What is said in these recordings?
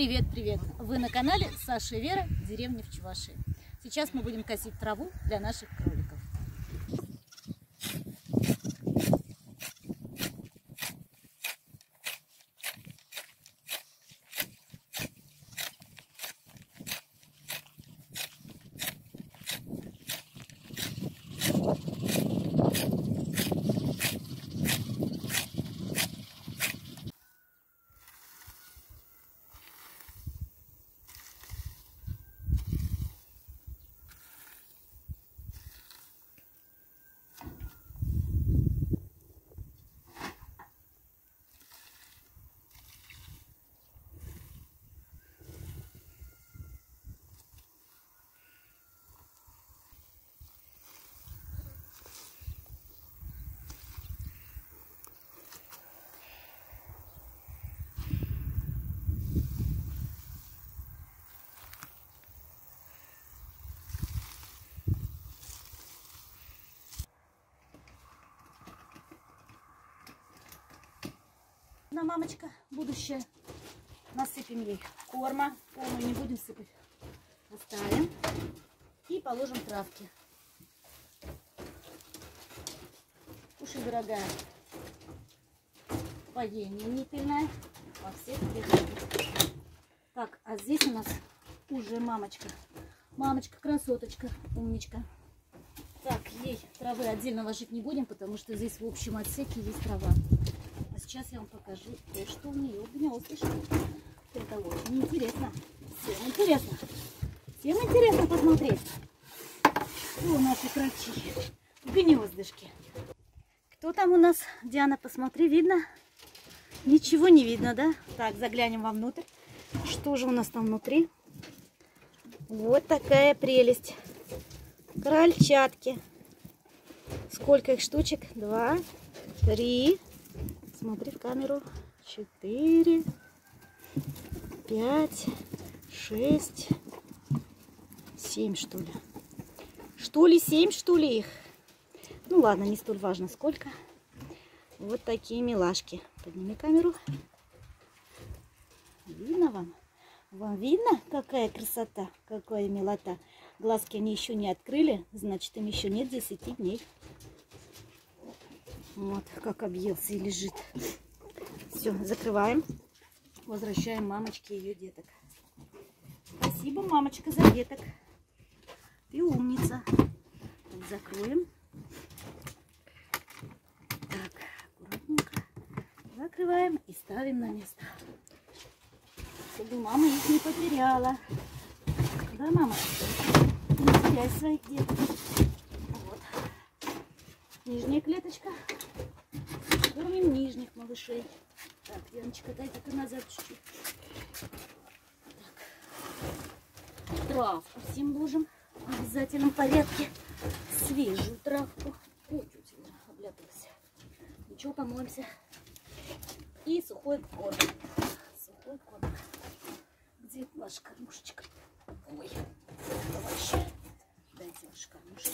Всем привет-привет! Вы на канале Саша и Вера, деревня в Чувашии. Сейчас мы будем косить траву для наших кроликов. Одна мамочка будущая. Насыпем ей корма. Полную не будем сыпать. Оставим. И положим травки. Кушай, дорогая. Поенительная во всех режимах. Так, а здесь у нас уже мамочка. Мамочка, красоточка, умничка. Так, ей травы отдельно ложить не будем, потому что здесь в общем отсеке есть трава. Сейчас я вам покажу то, что у нее гнездышко. Это очень интересно. Всем интересно. Всем интересно посмотреть. Что у нашей крольчихи. Кто там у нас? Диана, посмотри, видно? Ничего не видно, да? Так, заглянем вовнутрь. Что же у нас там внутри? Вот такая прелесть. Крольчатки. Сколько их штучек? Два, три. Смотри в камеру. Четыре, пять, шесть, семь, что ли. Что ли, семь, что ли их? Ну ладно, не столь важно сколько. Вот такие милашки. Подними камеру. Видно вам? Вам видно, какая красота, какая милота? Глазки они еще не открыли, значит, им еще нет 10 дней. Вот, как объелся и лежит. Все, закрываем. Возвращаем мамочке ее деток. Спасибо, мамочка, за деток. Ты умница. Так, закроем. Так, аккуратненько. Закрываем и ставим на место чтобы мама их не потеряла. Да, мама? Не теряй своих деток. Нижняя клеточка. Кормим нижних малышей. Так, Яночка, дай-ка назад чуть-чуть. Травку всем ложим в обязательном порядке. Свежую травку. Ой, чуть обляпалась. Ничего, помоемся. И сухой корм. Сухой корм. Где ваша кормушечка? Ой, вообще. Дайте вашу кормушку.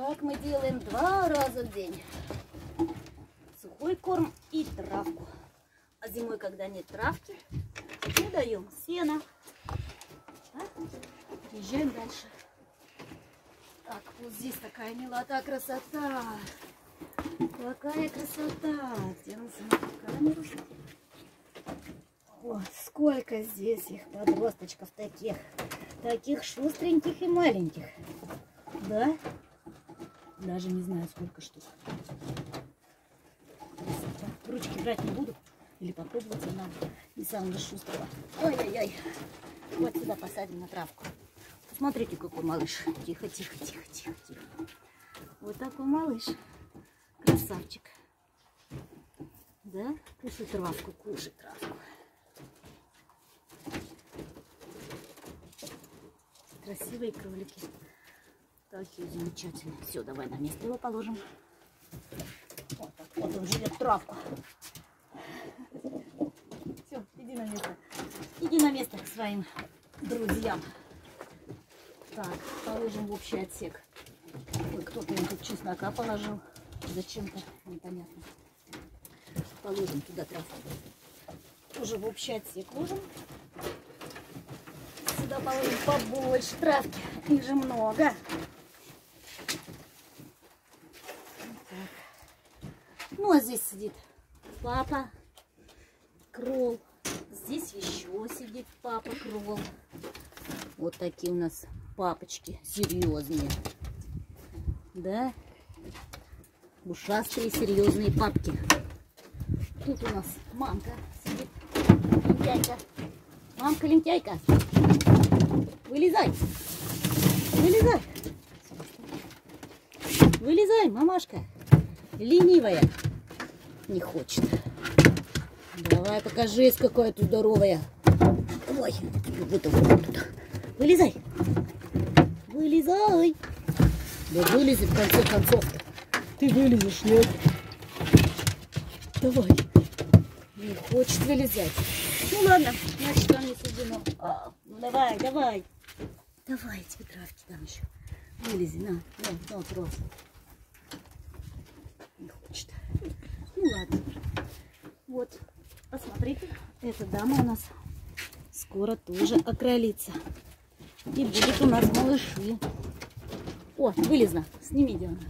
Так мы делаем два раза в день. Сухой корм и травку. А зимой, когда нет травки, мы даем сено. Так, приезжаем дальше. Так, вот здесь такая милота, красота. Какая красота. Где камеру? Вот, сколько здесь их подросточков таких. Таких шустреньких и маленьких. Да? Даже не знаю, сколько штук. Ручки брать не буду. Или попробовать она не самого шустрого. Ой-ой-ой. Вот сюда посадим на травку. Смотрите, какой малыш. Тихо, тихо, тихо, тихо, тихо. Вот такой малыш. Красавчик. Да? Кушай травку, кушай травку. Красивые кролики. Такие замечательные. Все, давай на место его положим. Вот так вот он жрет травку. Все, иди на место. Иди на место к своим друзьям. Так, положим в общий отсек. Кто-то им тут чеснока положил. Зачем-то, непонятно. Положим туда травку. тоже в общий отсек ложим. Сюда положим побольше травки. Их же много. Ну, а здесь сидит папа Кролл. Здесь еще сидит папа Кролл. Вот такие у нас папочки серьезные. Да? Ушастые серьезные папки. Тут у нас мамка сидит. Лентяйка. Мамка лентяйка. Вылезай. Вылезай. Вылезай, мамашка. Ленивая. Не хочет. Давай покажись, какая ты здоровая. Ой, вот тут. Вылезай. Вылезай. Да вылези в конце концов. Ты вылезешь, нет? Давай. Не хочет вылезать. Ну ладно, значит, он не суждено. А, ну давай, давай. Давай, тебе травки там еще. Вылези, на, на, на, просто. Не хочет. Ну ладно. Вот, посмотрите, эта дама у нас скоро тоже окролится. И будет у нас малыши. О, вылезла. Сними, Диана.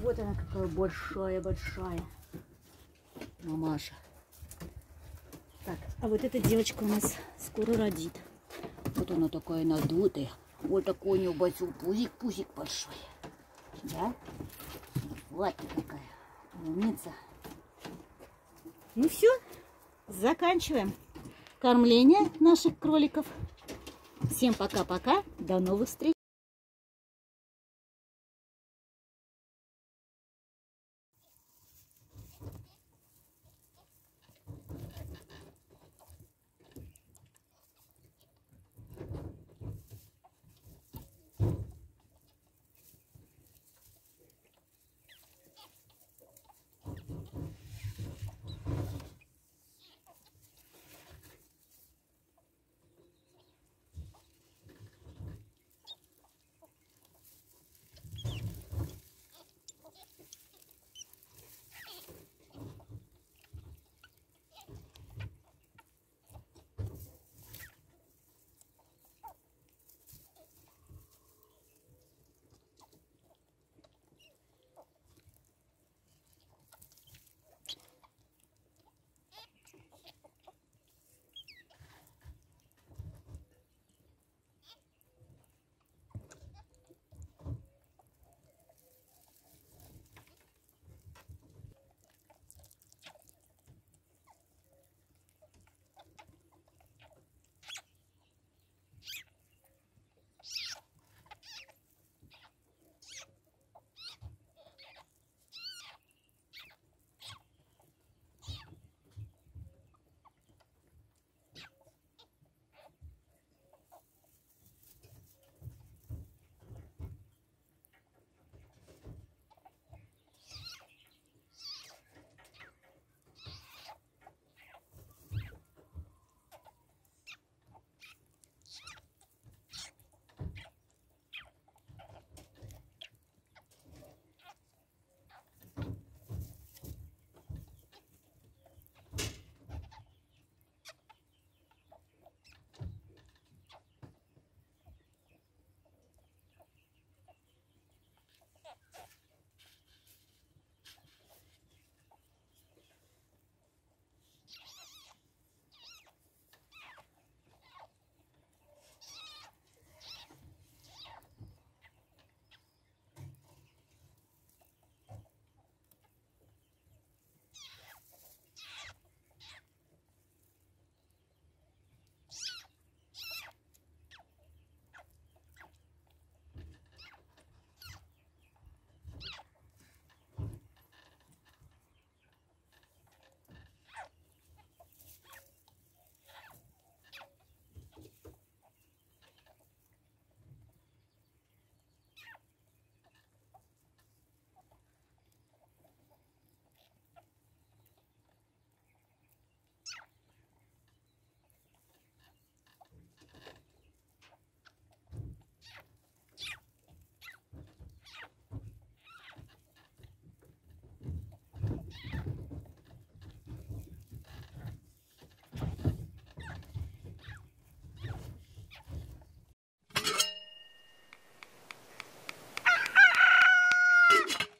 Вот она какая большая-большая. Мамаша. Так, а вот эта девочка у нас скоро родит. Вот она такая надутая. Вот такой у нее большой пузик, пузик большой. Да? Вот ты какая умница. Ну все, заканчиваем кормление наших кроликов. Всем пока-пока, до новых встреч!